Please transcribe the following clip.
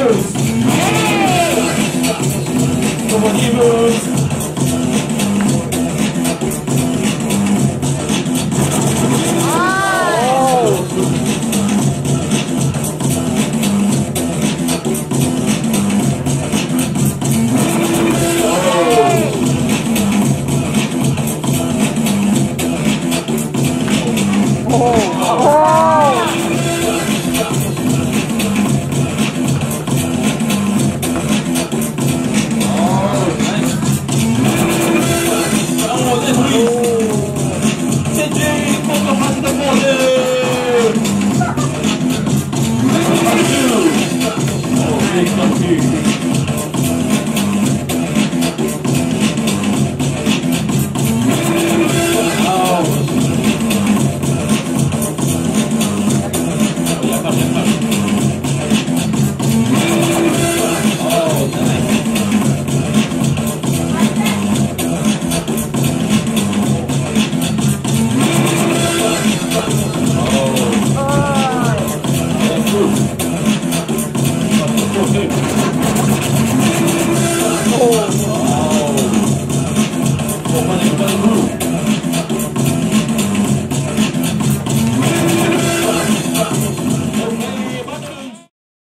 Come on, you. Oh! oh. oh. 我们离